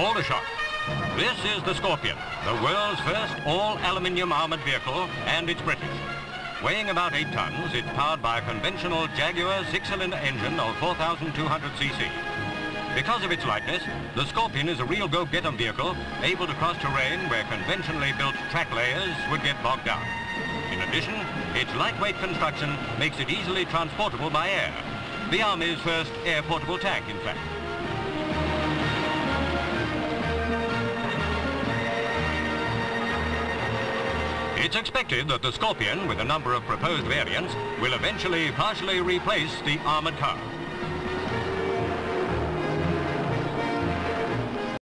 Aldershot. This is the Scorpion, the world's first all-aluminium armored vehicle, and it's British. Weighing about 8 tons, it's powered by a conventional Jaguar six-cylinder engine of 4,200cc. Because of its lightness, the Scorpion is a real go-getter vehicle, able to cross terrain where conventionally built track layers would get bogged down. In addition, its lightweight construction makes it easily transportable by air. The Army's first air-portable tank, in fact. It's expected that the Scorpion, with a number of proposed variants, will eventually partially replace the armored car.